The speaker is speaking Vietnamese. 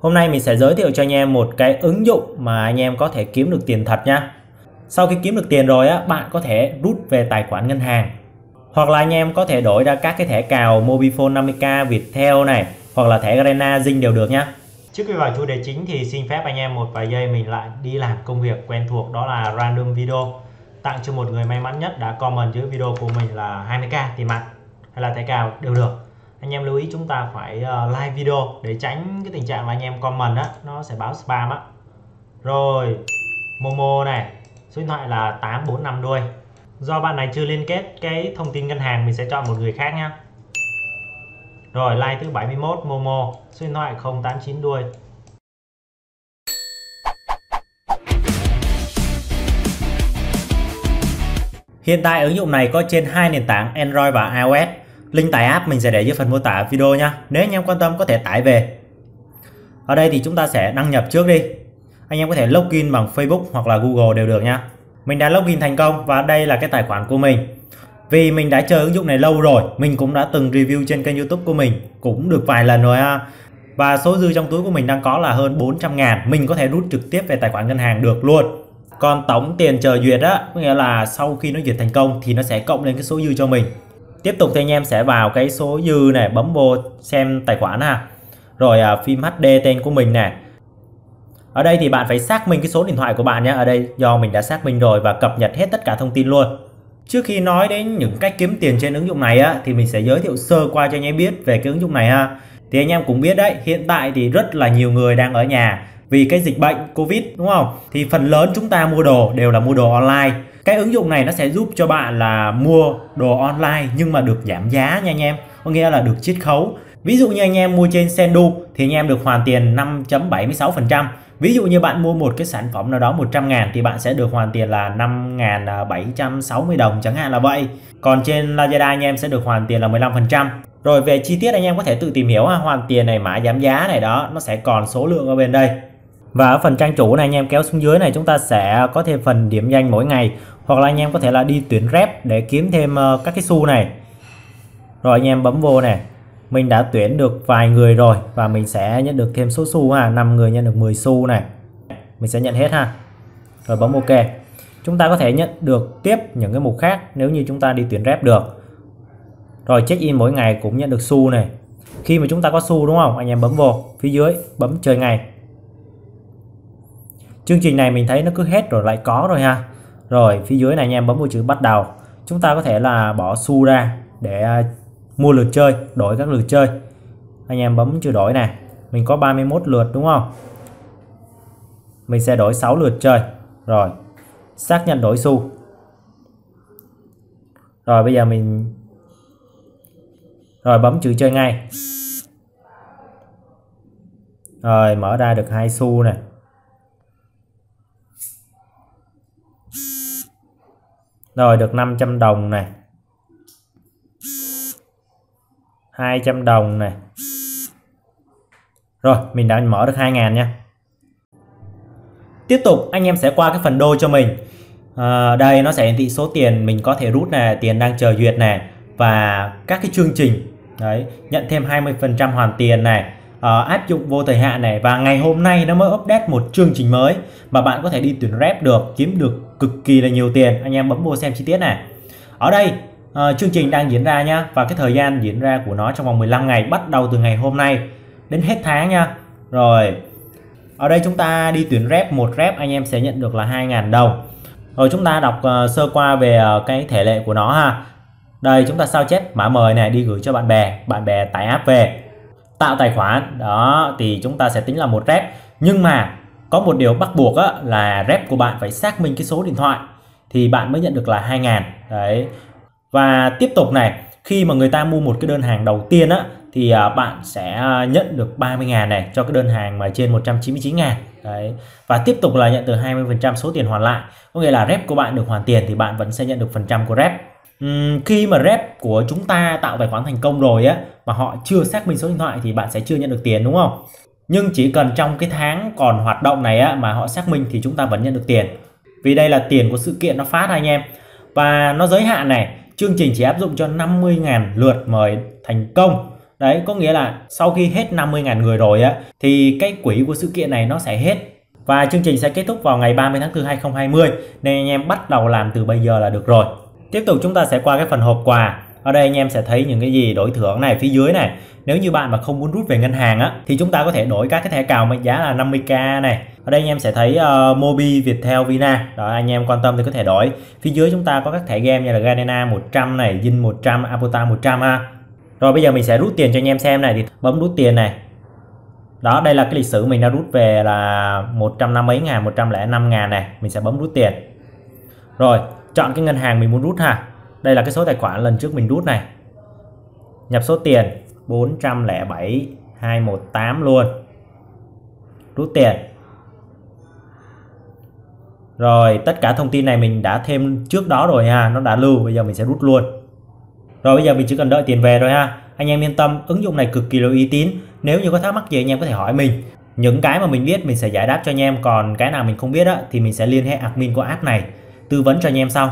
Hôm nay mình sẽ giới thiệu cho anh em một cái ứng dụng mà anh em có thể kiếm được tiền thật nhá. Sau khi kiếm được tiền rồi á, bạn có thể rút về tài khoản ngân hàng. Hoặc là anh em có thể đổi ra các cái thẻ cào Mobifone 50k Viettel này hoặc là thẻ Garena Zing đều được nhá. Trước khi vào chủ đề chính thì xin phép anh em một vài giây mình lại đi làm công việc quen thuộc đó là random video. Tặng cho một người may mắn nhất đã comment dưới video của mình là 20k tiền mặt hay là thẻ cào đều được anh em lưu ý chúng ta phải uh, like video để tránh cái tình trạng là anh em comment á nó sẽ báo spam á. Rồi Momo này số điện thoại là 845 đuôi. Do bạn này chưa liên kết cái thông tin ngân hàng mình sẽ chọn một người khác nhá. Rồi like thứ 71 Momo số điện thoại 089 đuôi. Hiện tại ứng dụng này có trên hai nền tảng Android và iOS Link tải app mình sẽ để dưới phần mô tả video nha. Nếu anh em quan tâm có thể tải về. Ở đây thì chúng ta sẽ đăng nhập trước đi. Anh em có thể login bằng Facebook hoặc là Google đều được nha. Mình đã login thành công và đây là cái tài khoản của mình. Vì mình đã chơi ứng dụng này lâu rồi, mình cũng đã từng review trên kênh YouTube của mình, cũng được vài lần rồi ha. Và số dư trong túi của mình đang có là hơn 400 ngàn, mình có thể rút trực tiếp về tài khoản ngân hàng được luôn. Còn tổng tiền chờ duyệt á, nghĩa là sau khi nó duyệt thành công thì nó sẽ cộng lên cái số dư cho mình tiếp tục thì anh em sẽ vào cái số dư này bấm vô xem tài khoản ha. Rồi à, phim HD tên của mình này ở đây thì bạn phải xác minh cái số điện thoại của bạn nhé ở đây do mình đã xác minh rồi và cập nhật hết tất cả thông tin luôn. Trước khi nói đến những cách kiếm tiền trên ứng dụng này á thì mình sẽ giới thiệu sơ qua cho anh em biết về cái ứng dụng này ha. Thì anh em cũng biết đấy hiện tại thì rất là nhiều người đang ở nhà vì cái dịch bệnh Covid đúng không? Thì phần lớn chúng ta mua đồ đều là mua đồ online. Cái ứng dụng này nó sẽ giúp cho bạn là mua đồ online nhưng mà được giảm giá nha anh em. Có nghĩa là được chiết khấu. Ví dụ như anh em mua trên Sendu thì anh em được hoàn tiền 5.76%. Ví dụ như bạn mua một cái sản phẩm nào đó 100 ngàn thì bạn sẽ được hoàn tiền là 5.760 đồng chẳng hạn là vậy. Còn trên Lazada anh em sẽ được hoàn tiền là 15%. Rồi về chi tiết anh em có thể tự tìm hiểu ha, hoàn tiền này mã giảm giá này đó nó sẽ còn số lượng ở bên đây. Và ở phần trang chủ này anh em kéo xuống dưới này chúng ta sẽ có thêm phần điểm danh mỗi ngày hoặc là anh em có thể là đi tuyển rep để kiếm thêm uh, các cái xu này. Rồi anh em bấm vô này. Mình đã tuyển được vài người rồi và mình sẽ nhận được thêm số xu ha, 5 người nhận được 10 xu này. Mình sẽ nhận hết ha. Rồi bấm ok. Chúng ta có thể nhận được tiếp những cái mục khác nếu như chúng ta đi tuyển rep được. Rồi check in mỗi ngày cũng nhận được xu này. Khi mà chúng ta có xu đúng không? Anh em bấm vô phía dưới, bấm chơi ngày chương trình này mình thấy nó cứ hết rồi lại có rồi ha rồi, phía dưới này anh em bấm vào chữ bắt đầu. Chúng ta có thể là bỏ xu ra để à, mua lượt chơi, đổi các lượt chơi. Anh em bấm chữ đổi này mình có 31 lượt, đúng không? Mình sẽ đổi 6 lượt chơi. Rồi, xác nhận đổi xu rồi, bây giờ mình, rồi bấm chữ chơi ngay. Rồi, mở ra được hai xu này Rồi được 500 đồng này 200 đồng này Rồi mình đã mở được 2.000 nha. Tiếp tục anh em sẽ qua cái phần đôi cho mình. À, Đây nó sẽ hiển thị số tiền mình có thể rút này Tiền đang chờ duyệt này Và các cái chương trình. Đấy, nhận thêm 20% hoàn tiền này uh, áp dụng vô thời hạn này và ngày hôm nay nó mới update một chương trình mới mà bạn có thể đi tuyển rep được kiếm được cực kỳ là nhiều tiền. Anh em bấm vô xem chi tiết này. Ở đây uh, chương trình đang diễn ra nhá và cái thời gian diễn ra của nó trong vòng 15 ngày bắt đầu từ ngày hôm nay đến hết tháng nha rồi ở đây chúng ta đi tuyển rep một rep anh em sẽ nhận được là 2.000 đồng. Rồi chúng ta đọc uh, sơ qua về uh, cái thể lệ của nó ha. Đây chúng ta sao chép mã mời này đi gửi cho bạn bè bạn bè tải app về. Tạo tài khoản đó thì chúng ta sẽ tính là một rep. Nhưng mà có một điều bắt buộc á, là rep của bạn phải xác minh cái số điện thoại thì bạn mới nhận được là 2.000 đấy. Và tiếp tục này khi mà người ta mua một cái đơn hàng đầu tiên á thì à, bạn sẽ à, nhận được 30.000 này cho cái đơn hàng mà trên 199.000 đấy. Và tiếp tục là nhận từ 20% số tiền hoàn lại. Có nghĩa là rep của bạn được hoàn tiền thì bạn vẫn sẽ nhận được phần trăm của rep. Uhm, khi mà rep của chúng ta tạo tài khoản thành công rồi á mà họ chưa xác minh số điện thoại thì bạn sẽ chưa nhận được tiền đúng không? Nhưng chỉ cần trong cái tháng còn hoạt động này á, mà họ xác minh thì chúng ta vẫn nhận được tiền. Vì đây là tiền của sự kiện nó phát anh em. Và nó giới hạn này, chương trình chỉ áp dụng cho 50.000 lượt mời thành công. Đấy, có nghĩa là sau khi hết 50.000 người rồi á, thì cái quỹ của sự kiện này nó sẽ hết. Và chương trình sẽ kết thúc vào ngày 30 tháng 4 2020 nên anh em bắt đầu làm từ bây giờ là được rồi. Tiếp tục chúng ta sẽ qua cái phần hộp quà ở đây anh em sẽ thấy những cái gì đổi thưởng này phía dưới này. Nếu như bạn mà không muốn rút về ngân hàng á thì chúng ta có thể đổi các cái thẻ cào mệnh giá là 50k này. Ở đây anh em sẽ thấy uh, Mobi, Viettel, Vina. Đó anh em quan tâm thì có thể đổi. Phía dưới chúng ta có các thẻ game như là Garena 100 này, Zin 100, Apota 100 ha. Rồi bây giờ mình sẽ rút tiền cho anh em xem này thì bấm rút tiền này. Đó đây là cái lịch sử mình đã rút về là 150 ngàn 105 ngàn này. Mình sẽ bấm rút tiền. Rồi chọn cái ngân hàng mình muốn rút ha đây là cái số tài khoản lần trước mình rút này. Nhập số tiền 407 218 luôn. Rút tiền. Rồi tất cả thông tin này mình đã thêm trước đó rồi ha nó đã lưu bây giờ mình sẽ rút luôn. Rồi bây giờ mình chỉ cần đợi tiền về rồi ha. Anh em yên tâm ứng dụng này cực kỳ là uy tín. Nếu như có thắc mắc gì anh em có thể hỏi mình. Những cái mà mình biết mình sẽ giải đáp cho anh em. Còn cái nào mình không biết á, thì mình sẽ liên hệ admin của app này. Tư vấn cho anh em sau.